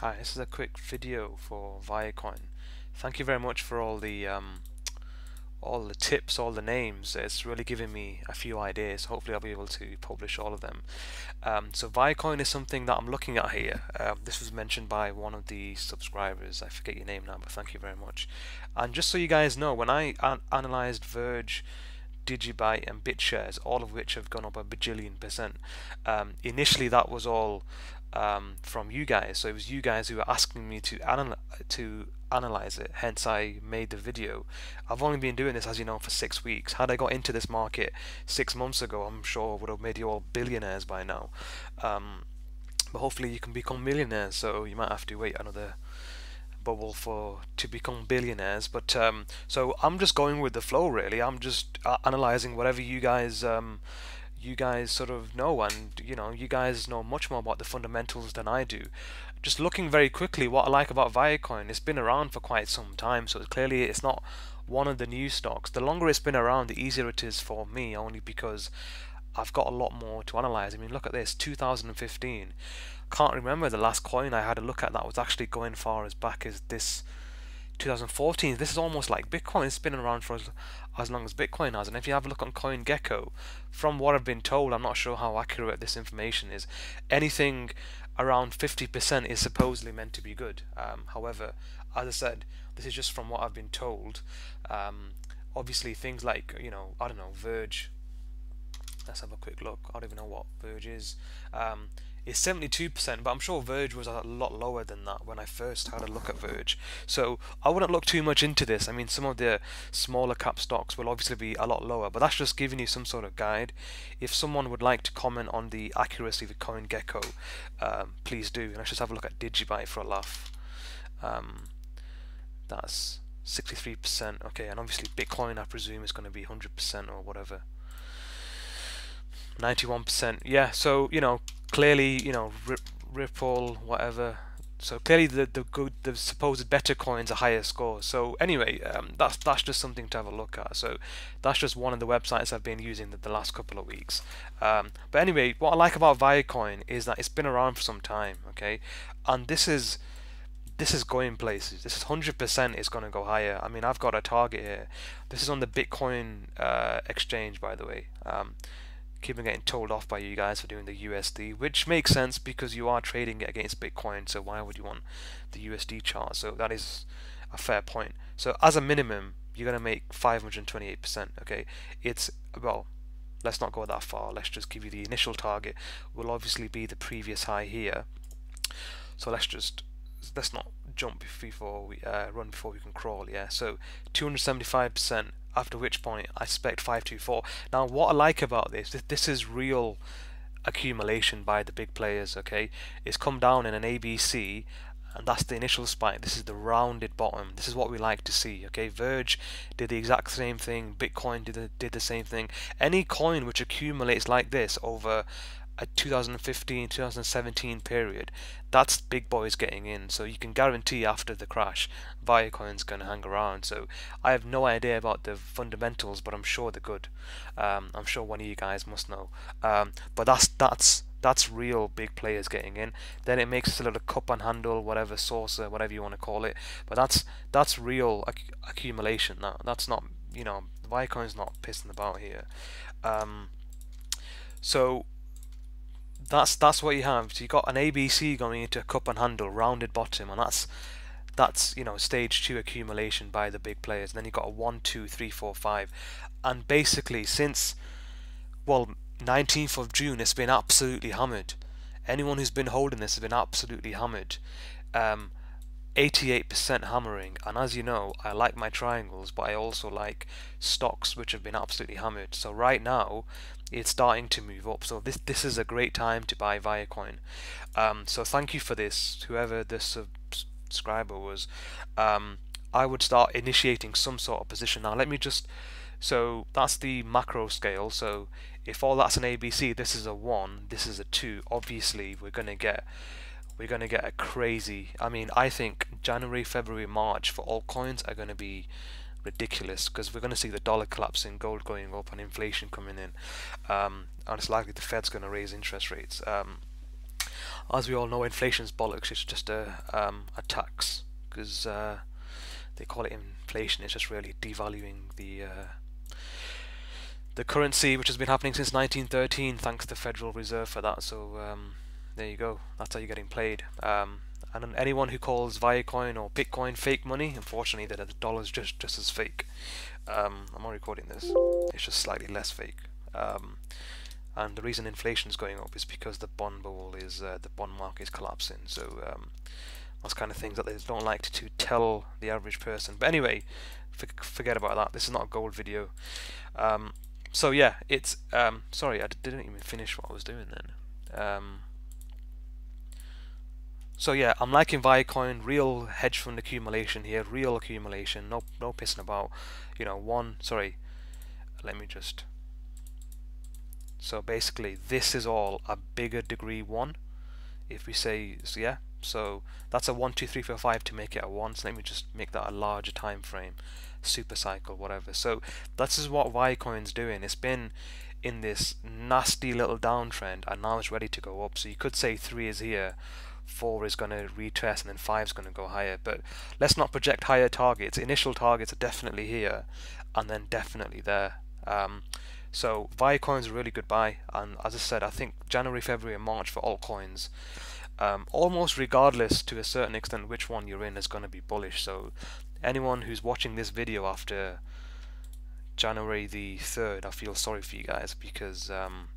Hi, this is a quick video for Viacoin. Thank you very much for all the um, all the tips, all the names. It's really giving me a few ideas. Hopefully, I'll be able to publish all of them. Um, so Viacoin is something that I'm looking at here. Um, this was mentioned by one of the subscribers. I forget your name now, but thank you very much. And just so you guys know, when I an analyzed Verge. Digibyte and BitShares, all of which have gone up a bajillion percent. Um, initially, that was all um, from you guys. So it was you guys who were asking me to anal to analyze it. Hence, I made the video. I've only been doing this, as you know, for six weeks. Had I got into this market six months ago, I'm sure would have made you all billionaires by now. Um, but hopefully, you can become millionaires. So you might have to wait another bubble for to become billionaires but um, so I'm just going with the flow really I'm just uh, analyzing whatever you guys um, you guys sort of know and you know you guys know much more about the fundamentals than I do. Just looking very quickly what I like about Viacoin it's been around for quite some time so clearly it's not one of the new stocks. The longer it's been around the easier it is for me only because I've got a lot more to analyze. I mean look at this 2015 can't remember the last coin I had a look at that was actually going far as back as this 2014. This is almost like Bitcoin. It's been around for as, as long as Bitcoin has. And if you have a look on CoinGecko, from what I've been told, I'm not sure how accurate this information is. Anything around 50% is supposedly meant to be good. Um, however, as I said, this is just from what I've been told. Um, obviously, things like you know, I don't know, Verge. Let's have a quick look. I don't even know what Verge is. Um, is 72%, but I'm sure Verge was a lot lower than that when I first had a look at Verge. So I wouldn't look too much into this. I mean, some of the smaller cap stocks will obviously be a lot lower, but that's just giving you some sort of guide. If someone would like to comment on the accuracy of CoinGecko, um, please do. And let's just have a look at Digibyte for a laugh. Um, that's 63%. Okay, and obviously Bitcoin, I presume, is going to be 100% or whatever. 91%. Yeah, so, you know, clearly, you know, Ripple, whatever. So clearly, the the good, the supposed better coins are higher scores. So anyway, um, that's that's just something to have a look at. So that's just one of the websites I've been using the, the last couple of weeks. Um, but anyway, what I like about Viacoin is that it's been around for some time. Okay, and this is this is going places. This is 100% is going to go higher. I mean, I've got a target here. This is on the Bitcoin uh, exchange, by the way. Um, keep on getting told off by you guys for doing the USD, which makes sense because you are trading it against Bitcoin, so why would you want the USD chart? So that is a fair point. So as a minimum, you're going to make 528%, okay? It's, well, let's not go that far. Let's just give you the initial target. Will obviously be the previous high here. So let's just, let's not jump before we uh, run before we can crawl, yeah? So 275% after which point I expect 524. Now what I like about this, this is real accumulation by the big players, okay? It's come down in an ABC and that's the initial spike. This is the rounded bottom. This is what we like to see, okay? Verge did the exact same thing. Bitcoin did the, did the same thing. Any coin which accumulates like this over a 2015 2017 period that's big boys getting in. So you can guarantee after the crash Viacoin's going to hang around. So I have no idea about the fundamentals but I'm sure they're good. Um, I'm sure one of you guys must know. Um, but that's that's that's real big players getting in. Then it makes a little cup and handle whatever saucer whatever you want to call it. But that's that's real acc accumulation that, that's not you know Viacoin's not pissing about here. Um, so that's that's what you have. So you got an ABC going into a cup and handle, rounded bottom, and that's that's you know stage two accumulation by the big players. And then you got a one, two, three, four, five, and basically since well 19th of June, it's been absolutely hammered. Anyone who's been holding this has been absolutely hammered. Um, 88% hammering and as you know I like my triangles but I also like stocks which have been absolutely hammered. So right now it's starting to move up. So this this is a great time to buy Viacoin. Um, so thank you for this whoever the subscriber was. Um, I would start initiating some sort of position. Now let me just so that's the macro scale. So if all that's an ABC this is a 1 this is a 2 obviously we're gonna get we're going to get a crazy I mean I think January February March for all coins are going to be ridiculous because we're going to see the dollar collapsing gold going up and inflation coming in um, and it's likely the Fed's going to raise interest rates um, as we all know, inflation's bollocks. It's just a um, a tax because uh, they call it inflation. It's just really devaluing the uh, the currency, which has been happening since 1913, thanks to the Federal Reserve for that. So um, there you go. That's how you're getting played. Um, and anyone who calls Viacoin or Bitcoin fake money, unfortunately, that the dollar's just just as fake. Um, I'm not recording this. It's just slightly less fake. Um, and the reason inflation is going up is because the bond bubble is uh, the bond market is collapsing. So um, that's kind of things that they don't like to, to tell the average person. But anyway, forget about that. This is not a gold video. Um, so yeah, it's um, sorry, I didn't even finish what I was doing then. So yeah, I'm liking Viacoin, real hedge fund accumulation here, real accumulation, no no pissing about. You know, one sorry, let me just so basically this is all a bigger degree 1 if we say so yeah so that's a 1 2 3 4 5 to make it a 1 so let me just make that a larger time frame super cycle whatever so this is what Viacoin's doing it's been in this nasty little downtrend and now it's ready to go up so you could say 3 is here 4 is going to retest and then 5 is going to go higher. But let's not project higher targets. Initial targets are definitely here and then definitely there. Um, so Viacoin's a really good buy, and as I said, I think January, February, and March for altcoins, um, almost regardless to a certain extent which one you're in, is going to be bullish. So anyone who's watching this video after January the 3rd, I feel sorry for you guys because um,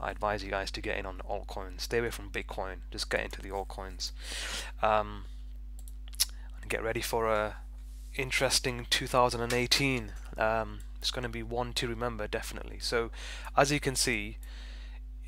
I advise you guys to get in on altcoins. Stay away from Bitcoin. Just get into the altcoins. Um, and get ready for a interesting 2018. Um, it's going to be one to remember definitely. So as you can see,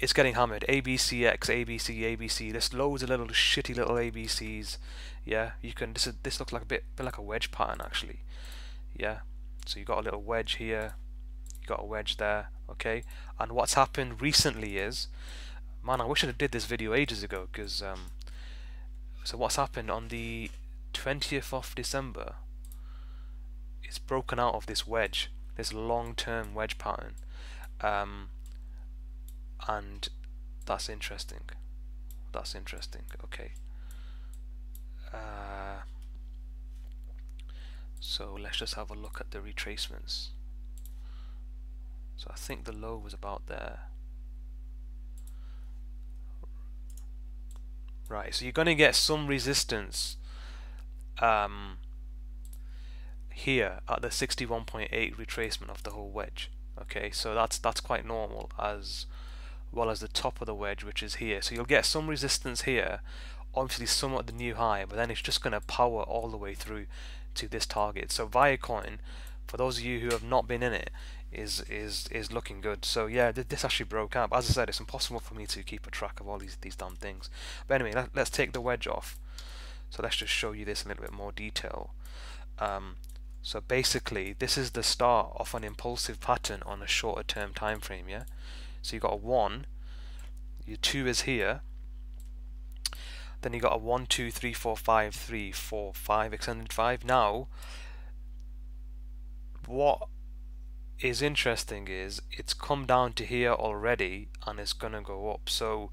it's getting hammered. ABCX, ABC, ABC. There's loads of little shitty little ABCs. Yeah, you can. This is, this looks like a bit, bit like a wedge pattern actually. Yeah. So you got a little wedge here. You got a wedge there. Okay. And what's happened recently is, man, I wish I did this video ages ago because. Um, so what's happened on the 20th of December? It's broken out of this wedge this long-term wedge pattern um, and that's interesting that's interesting okay uh, so let's just have a look at the retracements so I think the low was about there. Right so you're going to get some resistance um, here at the 61.8 retracement of the whole wedge okay? So that's that's quite normal as well as the top of the wedge which is here. So you'll get some resistance here obviously somewhat the new high but then it's just going to power all the way through to this target. So Viacoin for those of you who have not been in it is is is looking good. So yeah this actually broke up. As I said it's impossible for me to keep a track of all these these damn things. But anyway let, us take the wedge off. So let's just show you this in a little bit more detail. Um, so basically, this is the start of an impulsive pattern on a shorter term time frame, yeah? So you got a 1, your 2 is here, then you got a 1, 2, 3, 4, 5, 3, 4, 5, extended 5. Now, what is interesting is it's come down to here already and it's going to go up. So,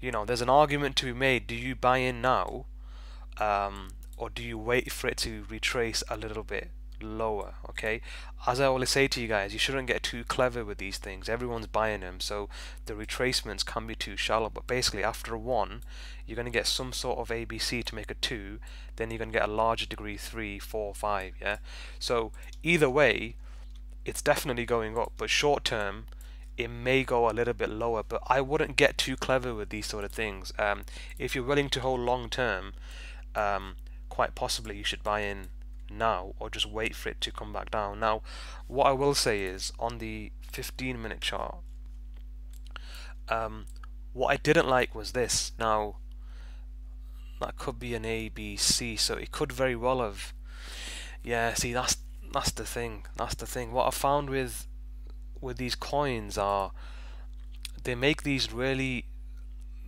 you know, there's an argument to be made. Do you buy in now? Um, or do you wait for it to retrace a little bit lower okay as I always say to you guys you shouldn't get too clever with these things everyone's buying them so the retracements can be too shallow but basically after a 1 you're going to get some sort of ABC to make a 2 then you're going to get a larger degree 3 4 5 yeah so either way it's definitely going up but short term it may go a little bit lower but I wouldn't get too clever with these sort of things um, if you're willing to hold long term um, quite possibly you should buy in now or just wait for it to come back down. Now, what I will say is on the 15 minute chart, um, what I didn't like was this. Now, that could be an A, B, C, so it could very well have. Yeah, see, that's that's the thing. That's the thing. What I found with with these coins are they make these really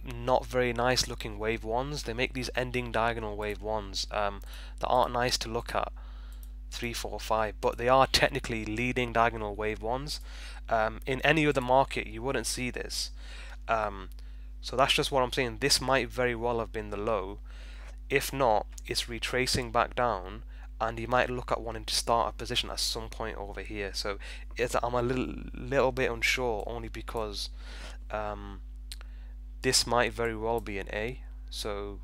not very nice looking wave ones. They make these ending diagonal wave ones um, that aren't nice to look at. Three, four, five, but they are technically leading diagonal wave ones. Um, in any other market, you wouldn't see this. Um, So that's just what I'm saying. This might very well have been the low. If not, it's retracing back down and you might look at wanting to start a position at some point over here. So I'm a little little bit unsure only because um, this might very well be an A. So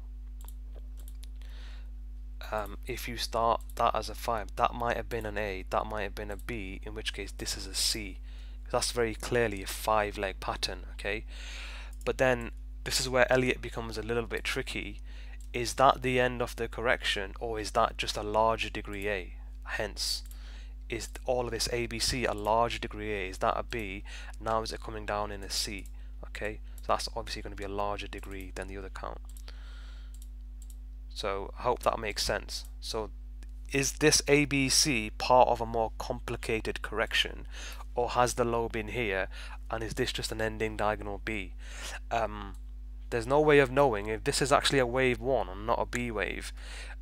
um, if you start that as a 5, that might have been an A, that might have been a B, in which case this is a C. That's very clearly a 5 leg pattern, okay? But then this is where Elliott becomes a little bit tricky. Is that the end of the correction or is that just a larger degree A? Hence, is all of this ABC a larger degree A? Is that a B? Now is it coming down in a C? Okay, so that's obviously going to be a larger degree than the other count. So I hope that makes sense. So is this ABC part of a more complicated correction or has the low been here and is this just an ending diagonal B? Um, there's no way of knowing if this is actually a wave 1 and not a B wave.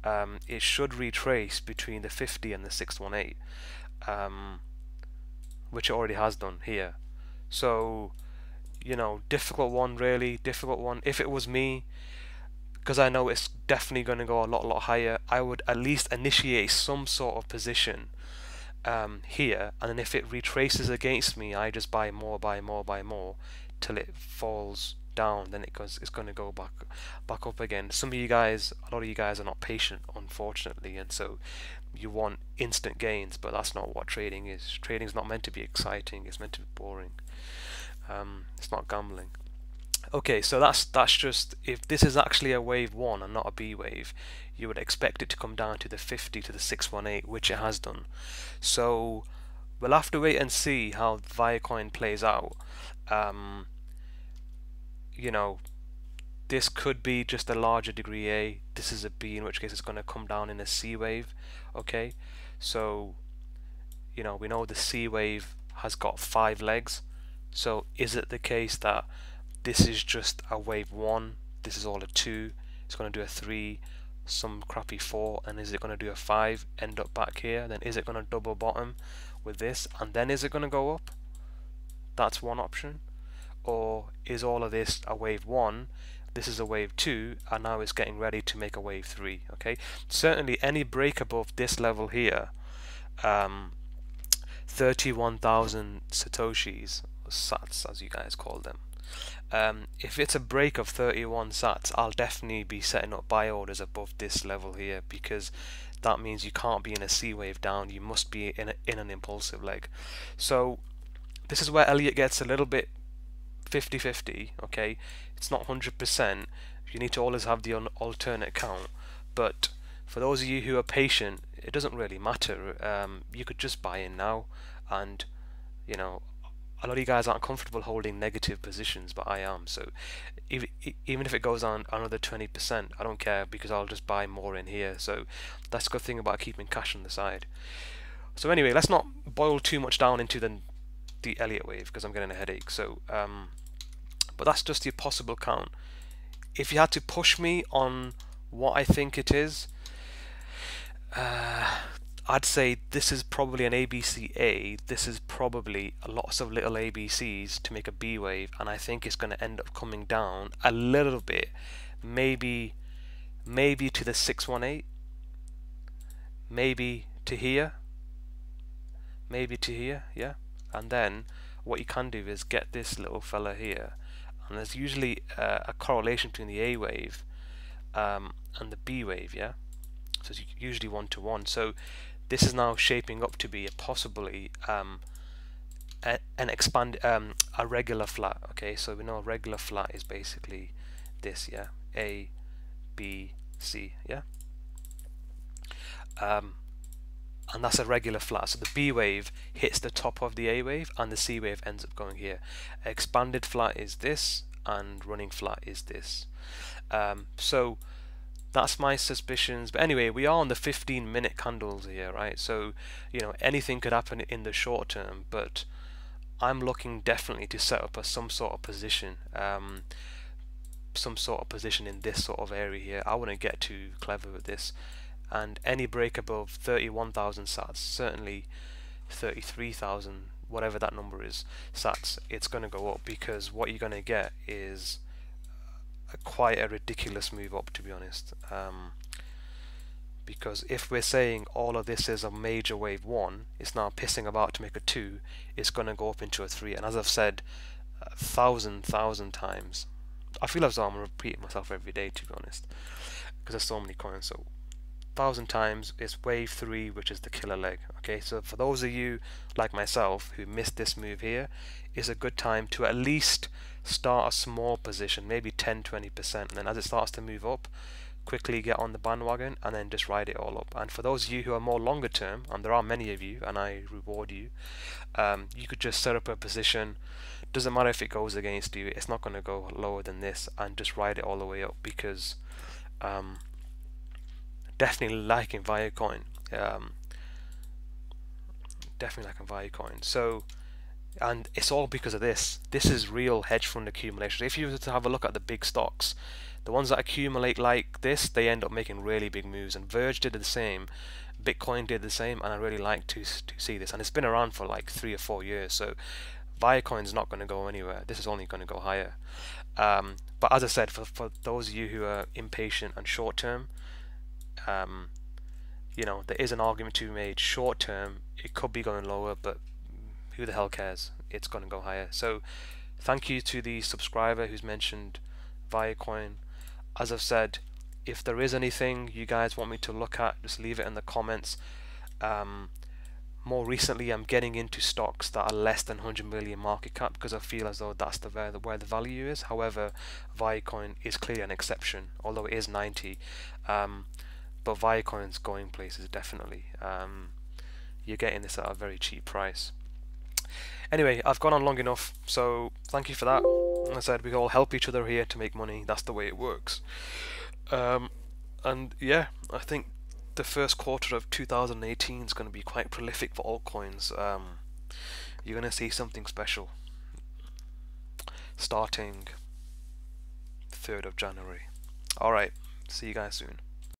Um, it should retrace between the 50 and the 618 um, which it already has done here. So you know, difficult one really, difficult one. If it was me, because I know it's definitely going to go a lot, lot higher, I would at least initiate some sort of position um, here, and then if it retraces against me, I just buy more, buy more, buy more, till it falls down. Then it goes, it's going to go back, back up again. Some of you guys, a lot of you guys are not patient, unfortunately, and so you want instant gains, but that's not what trading is. Trading is not meant to be exciting; it's meant to be boring. Um, it's not gambling. Okay, so that's that's just if this is actually a wave one and not a B wave, you would expect it to come down to the 50 to the 618, which it has done. So we'll have to wait and see how Viacoin plays out. Um, you know, this could be just a larger degree A. This is a B, in which case it's going to come down in a C wave. Okay, so you know we know the C wave has got five legs. So is it the case that this is just a wave 1 this is all a 2 it's going to do a 3 some crappy 4 and is it going to do a 5 end up back here then is it going to double bottom with this and then is it going to go up that's one option or is all of this a wave 1 this is a wave 2 and now it's getting ready to make a wave 3 okay? Certainly any break above this level here um, 31,000 satoshis sats as you guys call them um, if it's a break of 31 sats, I'll definitely be setting up buy orders above this level here because that means you can't be in a C wave down, you must be in, a, in an impulsive leg. So this is where Elliott gets a little bit 50-50, okay? It's not 100%, you need to always have the alternate count, but for those of you who are patient, it doesn't really matter. Um, you could just buy in now and you know a lot of you guys aren't comfortable holding negative positions, but I am. So even if it goes on another 20%, I don't care because I'll just buy more in here. So that's a good thing about keeping cash on the side. So anyway, let's not boil too much down into the the Elliott wave because I'm getting a headache. So um, but that's just the possible count. If you had to push me on what I think it is, uh, I'd say this is probably an ABCA. This is probably lots of little ABCs to make a B wave, and I think it's going to end up coming down a little bit, maybe, maybe to the 618, maybe to here, maybe to here, yeah. And then what you can do is get this little fella here, and there's usually uh, a correlation between the A wave um, and the B wave, yeah. So it's usually one to one. So this is now shaping up to be a possibly um, a, an expand um, a regular flat okay so we know a regular flat is basically this yeah A B C yeah um, and that's a regular flat. So the B wave hits the top of the A wave and the C wave ends up going here. Expanded flat is this and running flat is this. Um, so that's my suspicions. But anyway we are on the 15 minute candles here right? So you know anything could happen in the short term but I'm looking definitely to set up a some sort of position um, some sort of position in this sort of area here. I wouldn't get too clever with this and any break above 31,000 sats certainly 33,000 whatever that number is sats it's going to go up because what you're going to get is a, quite a ridiculous move up to be honest. Um, because if we're saying all of this is a major wave 1 it's now pissing about to make a 2 it's going to go up into a 3 and as I've said a thousand thousand times I feel as though I'm repeating myself every day to be honest because there's so many coins so thousand times is wave 3 which is the killer leg okay? So for those of you like myself who missed this move here is a good time to at least start a small position maybe 10 20% and then as it starts to move up quickly get on the bandwagon and then just ride it all up. And for those of you who are more longer term and there are many of you and I reward you um, you could just set up a position. Doesn't matter if it goes against you it's not going to go lower than this and just ride it all the way up because um, definitely liking Viacoin. Um, definitely liking Viacoin. So, and it's all because of this. This is real hedge fund accumulation. If you were to have a look at the big stocks, the ones that accumulate like this, they end up making really big moves. And Verge did the same. Bitcoin did the same, and I really like to to see this. And it's been around for like three or four years. So Viacoin's not going to go anywhere. This is only going to go higher. Um, but as I said, for, for those of you who are impatient and short term, um, you know, there is an argument to be made. Short term, it could be going lower, but who the hell cares? It's going to go higher. So, thank you to the subscriber who's mentioned Viacoin. As I've said, if there is anything you guys want me to look at, just leave it in the comments. Um, more recently, I'm getting into stocks that are less than 100 million market cap because I feel as though that's the where the, where the value is. However, Viacoin is clearly an exception, although it is 90. Um, but Viacoin's going places definitely. Um, you're getting this at a very cheap price. Anyway, I've gone on long enough, so thank you for that. As I said, we all help each other here to make money. That's the way it works. Um, and yeah, I think the first quarter of 2018 is going to be quite prolific for altcoins. Um, you're going to see something special starting 3rd of January. Alright, see you guys soon.